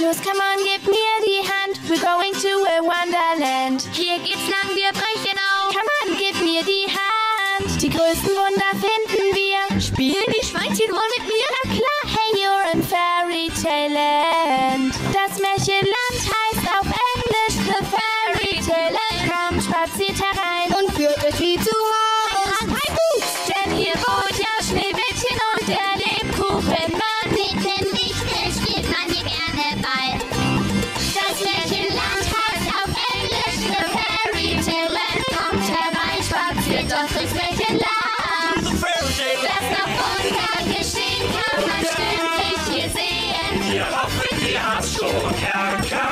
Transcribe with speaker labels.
Speaker 1: Los, come on, gib mir die Hand. We're going to a Wonderland.
Speaker 2: Hier geht's lang, wir brechen auf.
Speaker 1: Come on, gib mir die Hand. Die größten Wunder finden wir.
Speaker 2: Spielen die Schweinchen wohl mit mir?
Speaker 1: Na klar, hey, you're in Fairy Tale Land. Das Märchenland heißt auf Englisch The Fairy Tale Land. Kommt, spaziert herein
Speaker 3: Und führt euch wie zu Hause.
Speaker 2: Ball. Das Märchenland heißt auf Englisch The Fairy Tale Land. Kommt herein, spaziert doch durchs Märchenland. Das noch Wunder geschehen, kann man ständig hier sehen.
Speaker 4: Wir hoffen, ihr habt's schon erkannt.